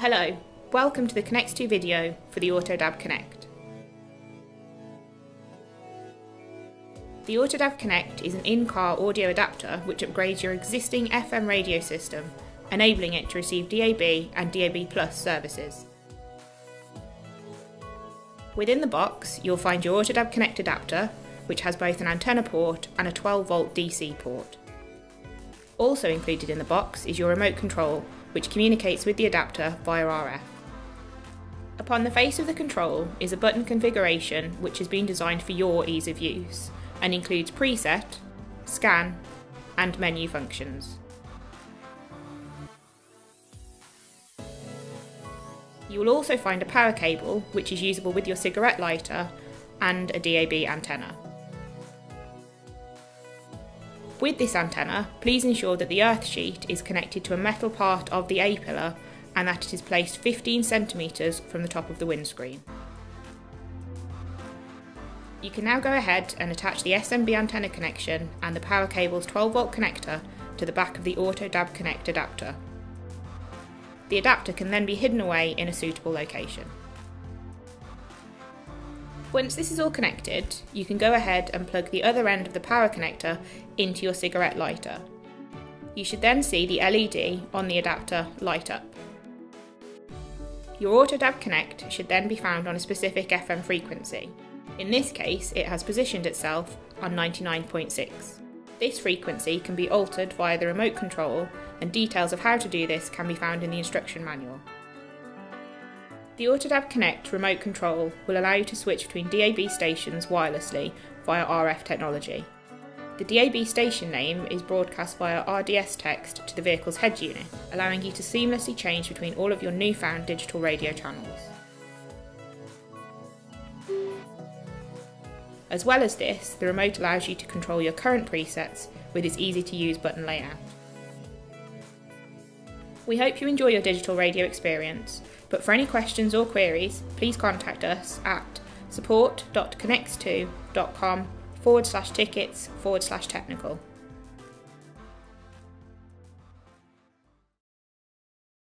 Hello, welcome to the Connects2 video for the AutoDAB Connect. The AutoDAB Connect is an in-car audio adapter which upgrades your existing FM radio system, enabling it to receive DAB and DAB Plus services. Within the box, you'll find your AutoDAB Connect adapter, which has both an antenna port and a 12 volt DC port. Also included in the box is your remote control which communicates with the adapter via RF. Upon the face of the control is a button configuration which has been designed for your ease of use and includes preset, scan and menu functions. You will also find a power cable which is usable with your cigarette lighter and a DAB antenna. With this antenna, please ensure that the earth sheet is connected to a metal part of the A pillar and that it is placed 15 centimetres from the top of the windscreen. You can now go ahead and attach the SMB antenna connection and the power cable's 12 volt connector to the back of the AutoDAB Connect adapter. The adapter can then be hidden away in a suitable location. Once this is all connected, you can go ahead and plug the other end of the power connector into your cigarette lighter. You should then see the LED on the adapter light up. Your AutoDAB Connect should then be found on a specific FM frequency. In this case, it has positioned itself on 99.6. This frequency can be altered via the remote control and details of how to do this can be found in the instruction manual. The AutoDAB Connect remote control will allow you to switch between DAB stations wirelessly via RF technology. The DAB station name is broadcast via RDS text to the vehicle's head unit, allowing you to seamlessly change between all of your newfound digital radio channels. As well as this, the remote allows you to control your current presets with its easy to use button layout. We hope you enjoy your digital radio experience, but for any questions or queries, please contact us at support.connects2.com forward slash tickets forward slash technical.